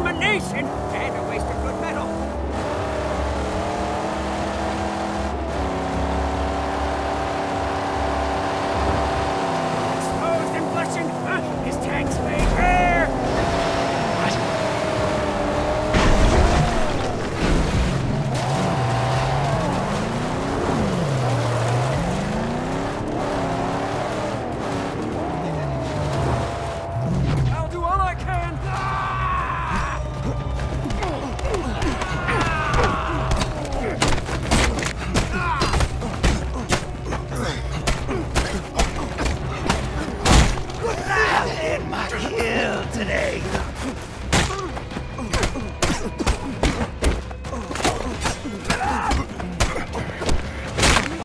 abomination. And a waste of today.